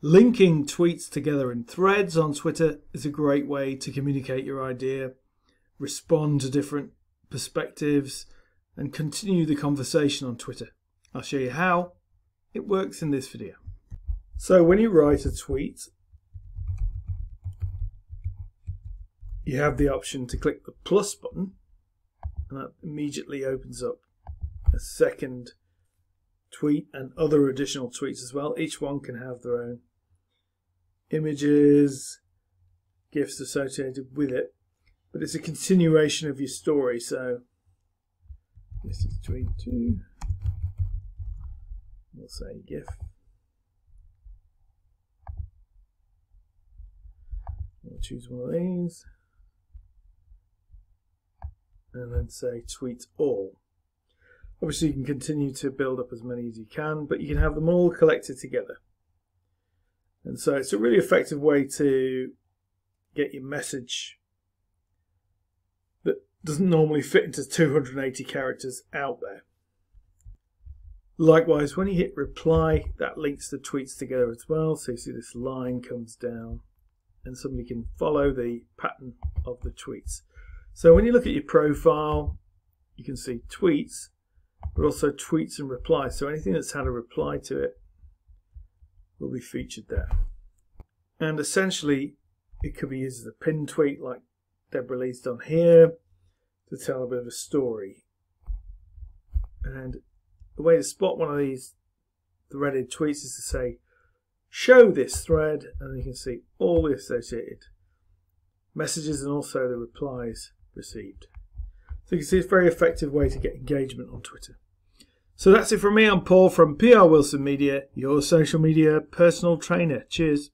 Linking tweets together in threads on Twitter is a great way to communicate your idea, respond to different perspectives, and continue the conversation on Twitter. I'll show you how it works in this video. So when you write a tweet, you have the option to click the plus button and that immediately opens up a second tweet and other additional tweets as well. Each one can have their own images, GIFs associated with it, but it's a continuation of your story. So this is tweet two. We'll say GIF. We'll choose one of these and then say tweet all. Obviously you can continue to build up as many as you can, but you can have them all collected together. And so it's a really effective way to get your message that doesn't normally fit into 280 characters out there. Likewise, when you hit reply, that links the tweets together as well. So you see this line comes down and somebody can follow the pattern of the tweets. So when you look at your profile, you can see tweets, but also tweets and replies. So anything that's had a reply to it will be featured there. And essentially, it could be used as a pin tweet like Deborah Lee's done here to tell a bit of a story. And the way to spot one of these threaded tweets is to say, show this thread, and you can see all the associated messages and also the replies received. So you can see it's a very effective way to get engagement on Twitter. So that's it from me. I'm Paul from PR Wilson Media, your social media personal trainer. Cheers.